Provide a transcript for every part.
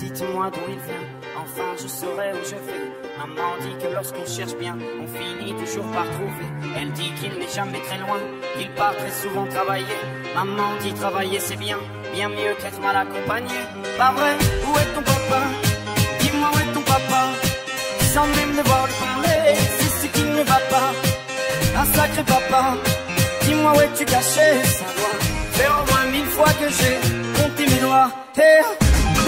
Dites-moi d'où il vient, enfin je saurai où je vais. Maman dit que lorsqu'on cherche bien, on finit toujours par trouver. Elle dit qu'il n'est jamais très loin, qu'il part très souvent travailler. Maman dit travailler c'est bien, bien mieux qu'être mal accompagné. Pas vrai, où est ton papa? Dis-moi où est ton papa Sans même devoir lui parler, c'est ce qui ne va pas. Un sacré papa, dis-moi où es-tu caché? Ça doit faire au moins mille fois que j'ai compté mes doigts. Hey,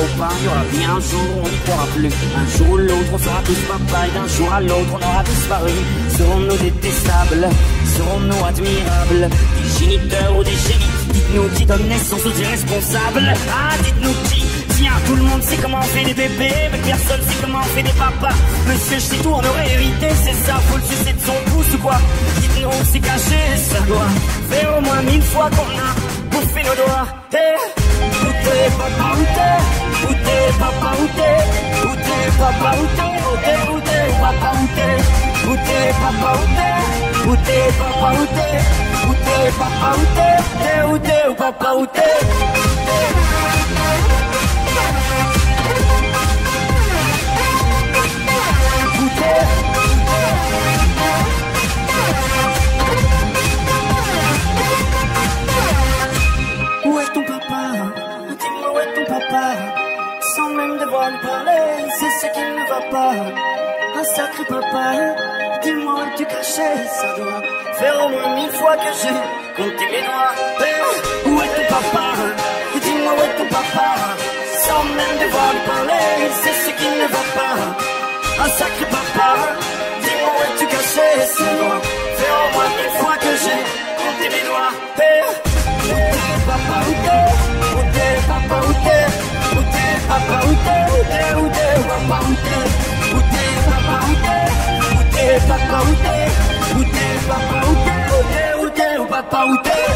il y aura bien un jour où on n'y croira plus. Un jour ou l'autre, on sera tous papa et d'un jour à l'autre, on aura disparu. Serons-nous détestables? Serons-nous admirables? Des géniteurs ou des génies Dites-nous qui donne naissance aux irresponsables Ah, dites-nous qui Tiens, tout le monde sait comment on fait des bébés, mais personne sait comment on fait des papas. Monsieur, je sais tout, on aurait hérité, c'est ça, faut le sucer de son pouce ou quoi? Dites-nous, c'est caché, ça doit faire au moins mille fois qu'on a bouffé nos doigts. Hey, Où t'es, papa, Où t'es, papa, Où t'es, papa, Où t'es, où papa, t'es Où est ton papa? Dis-moi où est ton papa? Sans même devoir lui parler, c'est ce qui ne va pas. Un sacré papa, dis-moi où es-tu caché Ça doit faire au moins mille fois que j'ai compté mes doigts. Eh, où est ton papa Dis-moi où est ton papa Sans même devoir lui parler, c'est ce qui ne va pas. Un sacré papa, dis-moi où es-tu caché? Ça doit faire au moins mille fois que j'ai compté mes doigts. Papa, où t'es Où t'es papa, où t'es Où t'es, où t'es papa, où t'es